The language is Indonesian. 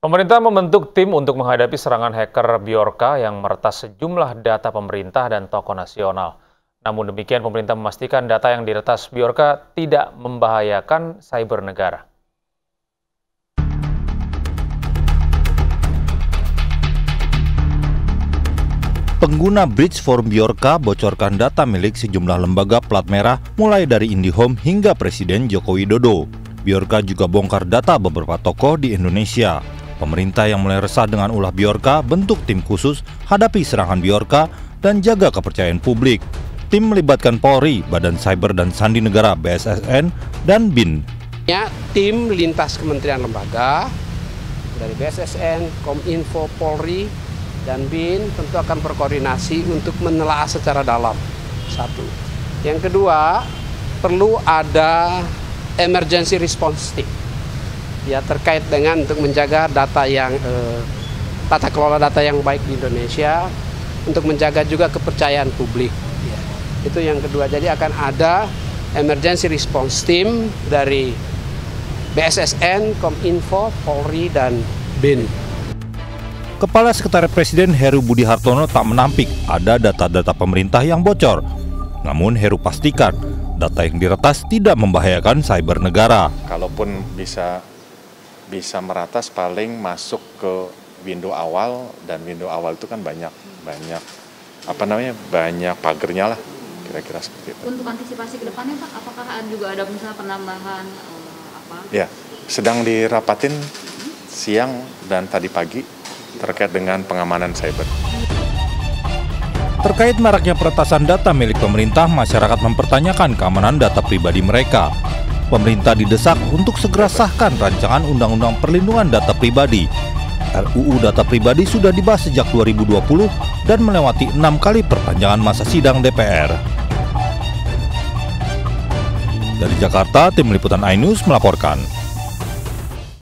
Pemerintah membentuk tim untuk menghadapi serangan hacker Biorka yang meretas sejumlah data pemerintah dan tokoh nasional. Namun demikian, pemerintah memastikan data yang diretas Biorka tidak membahayakan cyber negara. Pengguna Bridge for Biorka bocorkan data milik sejumlah lembaga plat merah mulai dari IndiHome hingga Presiden Joko Widodo. Biorka juga bongkar data beberapa tokoh di Indonesia. Pemerintah yang mulai resah dengan ulah Biorka bentuk tim khusus hadapi serangan Biorka dan jaga kepercayaan publik. Tim melibatkan Polri, Badan Cyber dan Sandi Negara BSSN, dan BIN. Ya, tim lintas kementerian lembaga dari BSSN, Kominfo, Polri, dan BIN tentu akan berkoordinasi untuk menelaah secara dalam. Satu. Yang kedua, perlu ada emergency response team ya terkait dengan untuk menjaga data yang eh, tata kelola data yang baik di Indonesia untuk menjaga juga kepercayaan publik. Ya. Itu yang kedua. Jadi akan ada emergency response team dari BSSN, Kominfo, Polri dan BIN. Kepala Sekretariat Presiden Heru Budi Hartono tak menampik ada data-data pemerintah yang bocor. Namun Heru pastikan data yang diretas tidak membahayakan cyber negara. Kalaupun bisa bisa meratas paling masuk ke window awal dan window awal itu kan banyak banyak apa namanya banyak pagernya lah kira-kira seperti itu. Untuk antisipasi ke depannya Pak, apakah juga ada misalnya penambahan uh, apa? Ya, sedang dirapatin siang dan tadi pagi terkait dengan pengamanan cyber. Terkait maraknya peretasan data milik pemerintah, masyarakat mempertanyakan keamanan data pribadi mereka pemerintah didesak untuk segera sahkan rancangan Undang-Undang Perlindungan Data Pribadi. RUU Data Pribadi sudah dibahas sejak 2020 dan melewati enam kali perpanjangan masa sidang DPR. Dari Jakarta, tim liputan iNews melaporkan.